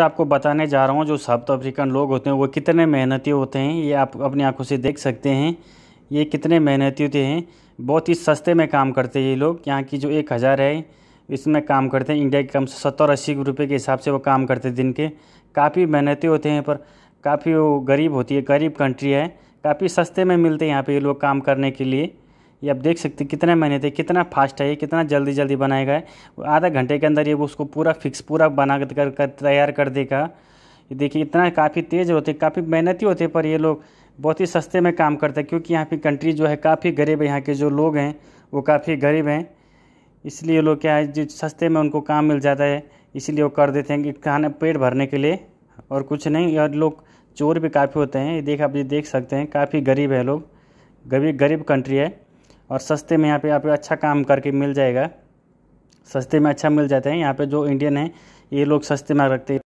आपको बताने जा रहा हूँ, जो साउथ अफ्रीकन लोग होते हैं, वो कितने मेहनती होते हैं, ये आप अपनी आँखों से देख सकते हैं। ये कितने मेहनती होते हैं। बहुत ही सस्ते में काम करते हैं ये लोग। यहाँ की जो एक हज़ार है, इसमें काम करते हैं। इंडिया के कम से सत्तर अस्सी रुपये के हिसाब से वो काम करते हैं दिन के। काफ़ी मेहनती होते हैं पर काफ़ी वो गरीब होती है। गरीब कंट्री है। काफ़ी सस्ते में मिलते हैं यहाँ पे ये लोग काम करने के लिए। ये आप देख सकते हैं कितना मेहनत है कितना फास्ट है ये कितना जल्दी जल्दी बनाएगा है। आधा घंटे के अंदर ये वो उसको पूरा फिक्स पूरा बना कर, कर तैयार कर देगा। ये देखिए इतना काफ़ी तेज़ होते काफ़ी मेहनती होते पर ये लोग बहुत ही सस्ते में काम करते हैं क्योंकि यहाँ की कंट्री जो है काफ़ी गरीब है यहाँ के जो लोग हैं वो काफ़ी गरीब हैं। इसलिए लोग क्या है जो सस्ते में उनको काम मिल जाता है इसलिए वो कर देते हैं कि खाना पेट भरने के लिए और कुछ नहीं और लोग चोर भी काफ़ी होते हैं। ये देख आप ये देख सकते हैं काफ़ी गरीब है लोग गरीब गरीब कंट्री है। और सस्ते में यहाँ पे आप अच्छा काम करके मिल जाएगा। सस्ते में अच्छा मिल जाता है। यहाँ पे जो इंडियन है, ये लोग सस्ते में रखते हैं।